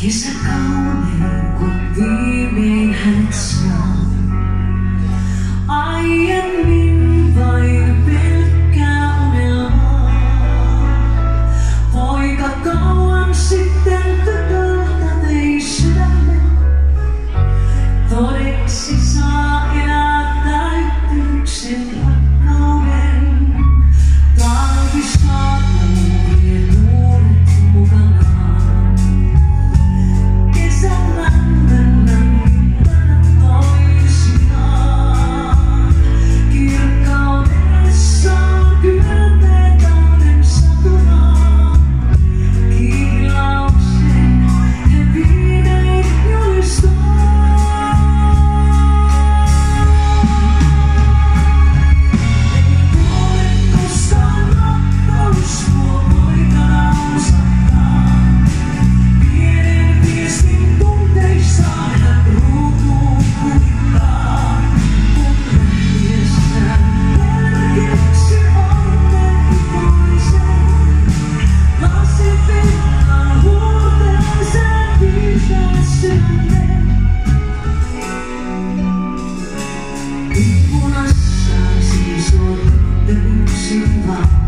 Kiss a down. tonight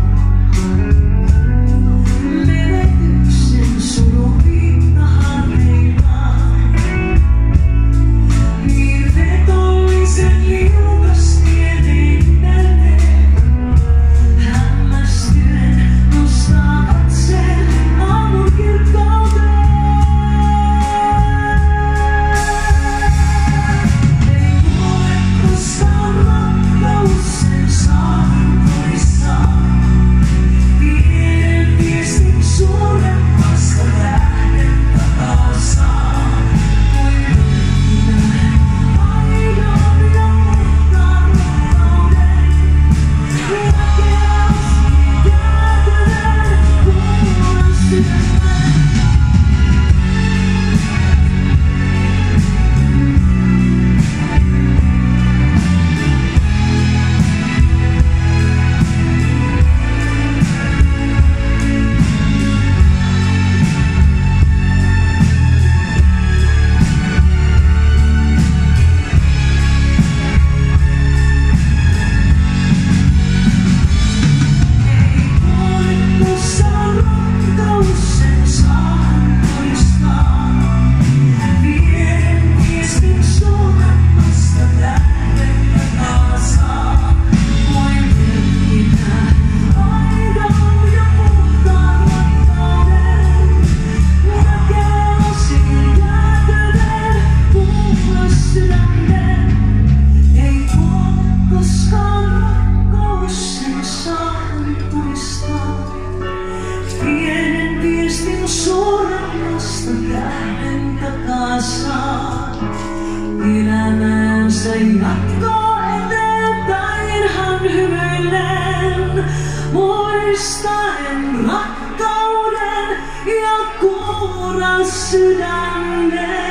hymyilen. Muistaen rakkauden ja kuoran sydämen.